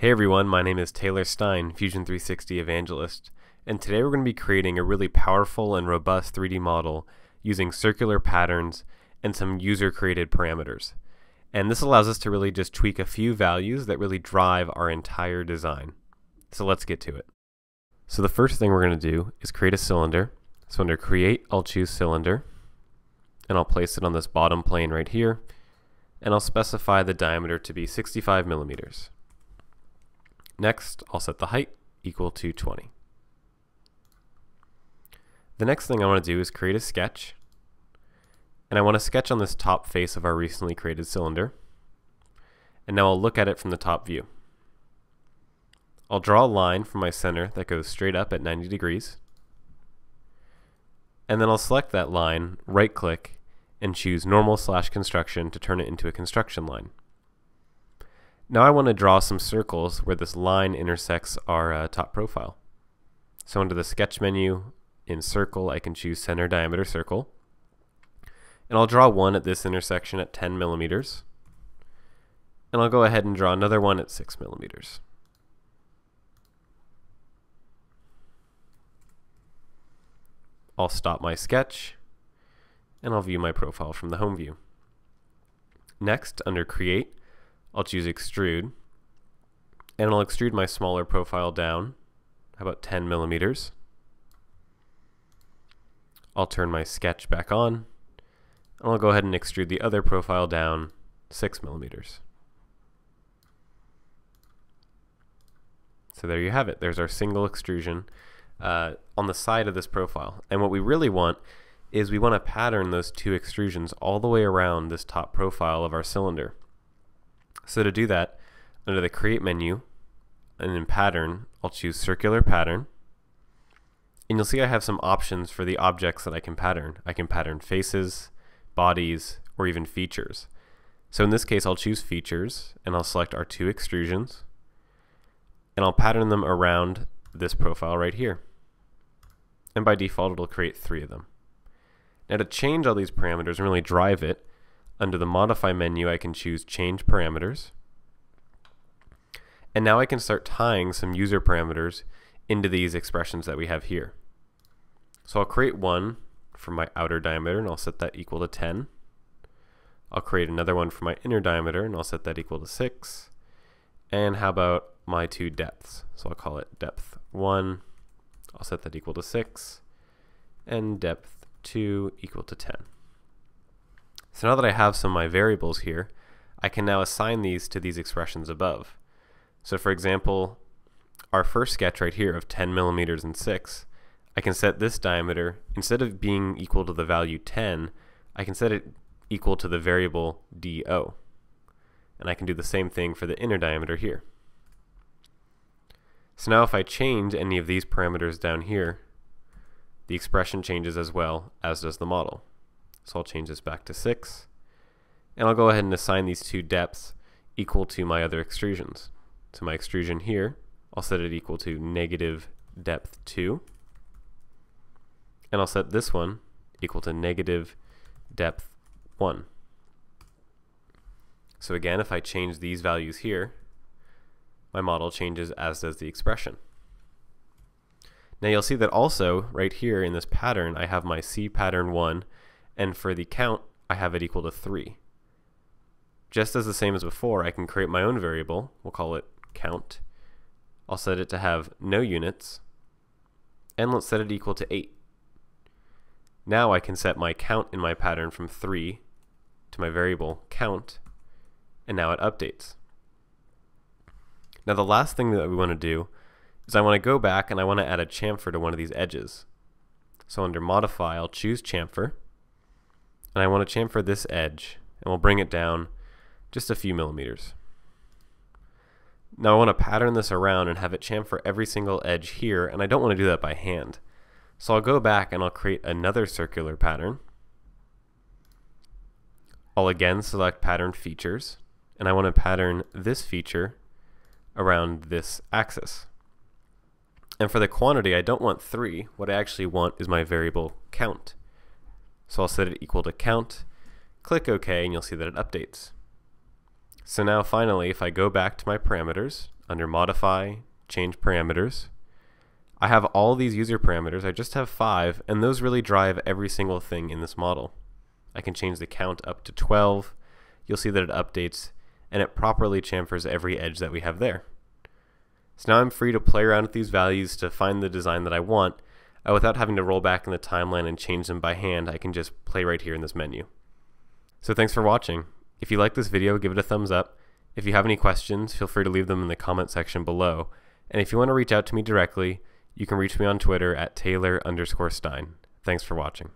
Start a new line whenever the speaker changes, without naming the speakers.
Hey everyone, my name is Taylor Stein, Fusion 360 Evangelist, and today we're going to be creating a really powerful and robust 3D model using circular patterns and some user-created parameters. And this allows us to really just tweak a few values that really drive our entire design. So let's get to it. So the first thing we're going to do is create a cylinder. So under Create, I'll choose Cylinder, and I'll place it on this bottom plane right here, and I'll specify the diameter to be 65 millimeters. Next, I'll set the height equal to 20. The next thing I want to do is create a sketch. And I want to sketch on this top face of our recently created cylinder. And now I'll look at it from the top view. I'll draw a line from my center that goes straight up at 90 degrees. And then I'll select that line, right click, and choose normal slash construction to turn it into a construction line. Now I want to draw some circles where this line intersects our uh, top profile. So under the sketch menu, in circle, I can choose center diameter circle. And I'll draw one at this intersection at 10 millimeters. And I'll go ahead and draw another one at 6 millimeters. I'll stop my sketch and I'll view my profile from the home view. Next, under Create, I'll choose extrude and I'll extrude my smaller profile down about 10 millimeters. I'll turn my sketch back on and I'll go ahead and extrude the other profile down 6 millimeters. So there you have it. There's our single extrusion uh, on the side of this profile. And what we really want is we want to pattern those two extrusions all the way around this top profile of our cylinder. So to do that, under the Create menu, and in Pattern, I'll choose Circular Pattern. And you'll see I have some options for the objects that I can pattern. I can pattern faces, bodies, or even features. So in this case, I'll choose Features, and I'll select our two extrusions, and I'll pattern them around this profile right here. And by default, it'll create three of them. Now to change all these parameters and really drive it, under the Modify menu, I can choose Change Parameters. And now I can start tying some user parameters into these expressions that we have here. So I'll create one for my outer diameter, and I'll set that equal to 10. I'll create another one for my inner diameter, and I'll set that equal to 6. And how about my two depths? So I'll call it depth 1. I'll set that equal to 6. And depth 2 equal to 10. So now that I have some of my variables here, I can now assign these to these expressions above. So for example, our first sketch right here of 10 millimeters and 6, I can set this diameter, instead of being equal to the value 10, I can set it equal to the variable DO. And I can do the same thing for the inner diameter here. So now if I change any of these parameters down here, the expression changes as well, as does the model. So I'll change this back to 6. And I'll go ahead and assign these two depths equal to my other extrusions. So my extrusion here, I'll set it equal to negative depth 2. And I'll set this one equal to negative depth 1. So again, if I change these values here, my model changes as does the expression. Now you'll see that also right here in this pattern I have my C pattern 1 and for the count, I have it equal to 3. Just as the same as before, I can create my own variable. We'll call it count. I'll set it to have no units, and let's set it equal to 8. Now I can set my count in my pattern from 3 to my variable count, and now it updates. Now the last thing that we want to do is I want to go back and I want to add a chamfer to one of these edges. So under Modify, I'll choose Chamfer, and I want to chamfer this edge and we'll bring it down just a few millimeters. Now I want to pattern this around and have it chamfer every single edge here and I don't want to do that by hand. So I'll go back and I'll create another circular pattern. I'll again select pattern features and I want to pattern this feature around this axis. And for the quantity I don't want 3, what I actually want is my variable count. So I'll set it equal to count, click OK, and you'll see that it updates. So now finally, if I go back to my parameters under Modify, Change Parameters. I have all these user parameters, I just have five, and those really drive every single thing in this model. I can change the count up to 12. You'll see that it updates, and it properly chamfers every edge that we have there. So now I'm free to play around with these values to find the design that I want, uh, without having to roll back in the timeline and change them by hand. I can just play right here in this menu. So thanks for watching. If you like this video, give it a thumbs up. If you have any questions, feel free to leave them in the comment section below. And if you want to reach out to me directly, you can reach me on Twitter at Taylor underscore Stein. Thanks for watching.